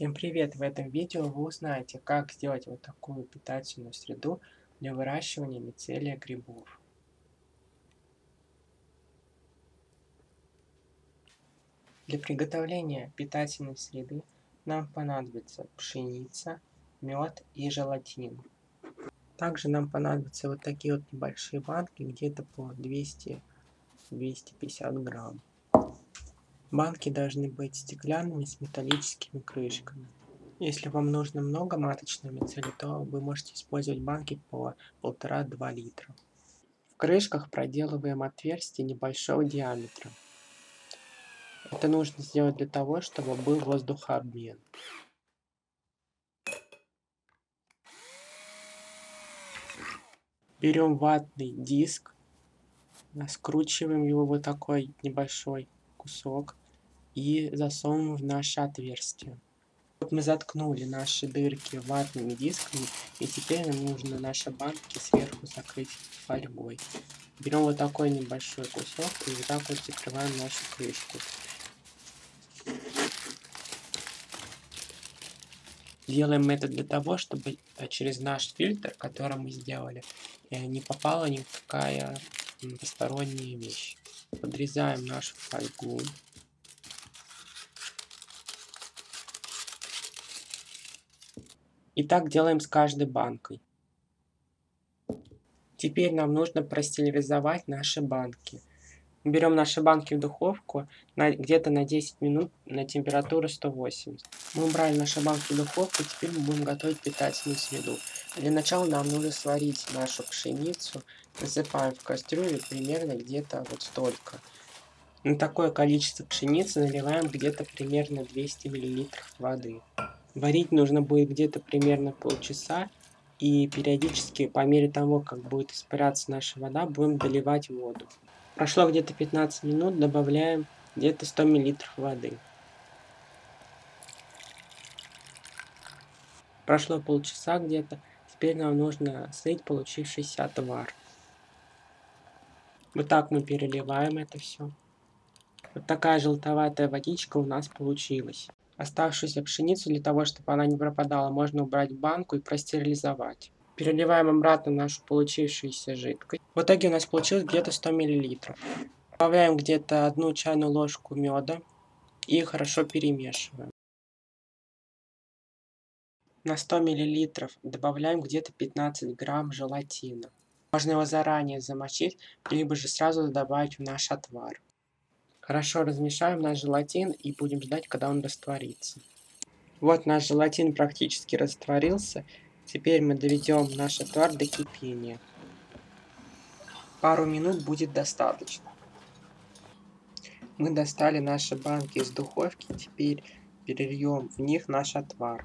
Всем привет! В этом видео вы узнаете, как сделать вот такую питательную среду для выращивания мицелия грибов. Для приготовления питательной среды нам понадобится пшеница, мед и желатин. Также нам понадобятся вот такие вот небольшие банки, где-то по 200-250 грамм. Банки должны быть стеклянными с металлическими крышками. Если вам нужно много маточной мицели, то вы можете использовать банки по 1,5-2 литра. В крышках проделываем отверстие небольшого диаметра. Это нужно сделать для того, чтобы был воздухообмен. Берем ватный диск, скручиваем его вот такой небольшой кусок и засовываем в наше отверстие. Вот мы заткнули наши дырки ватными дисками, и теперь нам нужно наши банки сверху закрыть фольгой. Берем вот такой небольшой кусок и вот так вот закрываем нашу крышку. Делаем это для того, чтобы через наш фильтр, который мы сделали, э, не попала никакая посторонняя вещь. Подрезаем нашу фольгу. И так делаем с каждой банкой. Теперь нам нужно простерилизовать наши банки. Берем наши банки в духовку где-то на 10 минут на температуру 180. Мы убрали наши банки в духовку, теперь мы будем готовить питательную среду. Для начала нам нужно сварить нашу пшеницу. Насыпаем в кастрюлю примерно где-то вот столько. На такое количество пшеницы наливаем где-то примерно 200 мл воды. Варить нужно будет где-то примерно полчаса. И периодически, по мере того, как будет испаряться наша вода, будем доливать воду. Прошло где-то 15 минут, добавляем где-то 100 мл воды. Прошло полчаса где-то. Теперь нам нужно слить получившийся отвар. Вот так мы переливаем это все. Вот такая желтоватая водичка у нас получилась. Оставшуюся пшеницу для того, чтобы она не пропадала, можно убрать в банку и простерилизовать. Переливаем обратно нашу получившуюся жидкость. В итоге у нас получилось где-то 100 мл. Добавляем где-то одну чайную ложку меда и хорошо перемешиваем. На 100 мл добавляем где-то 15 грамм желатина. Можно его заранее замочить, либо же сразу добавить в наш отвар. Хорошо размешаем наш желатин и будем ждать, когда он растворится. Вот наш желатин практически растворился. Теперь мы доведем наш отвар до кипения. Пару минут будет достаточно. Мы достали наши банки из духовки. Теперь перельем в них наш отвар.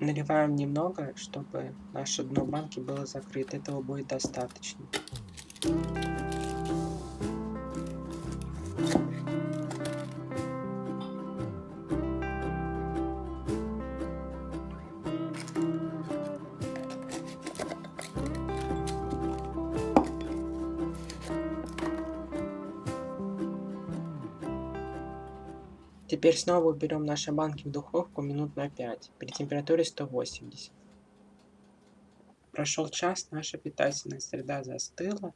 Наливаем немного, чтобы наше дно банки было закрыто. Этого будет достаточно. Теперь снова уберем наши банки в духовку минут на 5 при температуре 180. Прошел час, наша питательная среда застыла.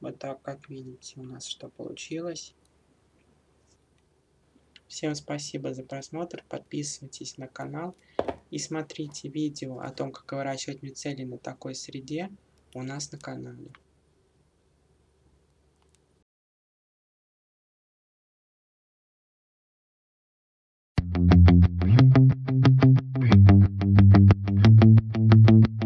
Вот так, как видите, у нас что получилось. Всем спасибо за просмотр, подписывайтесь на канал и смотрите видео о том, как выращивать мицелий на такой среде у нас на канале.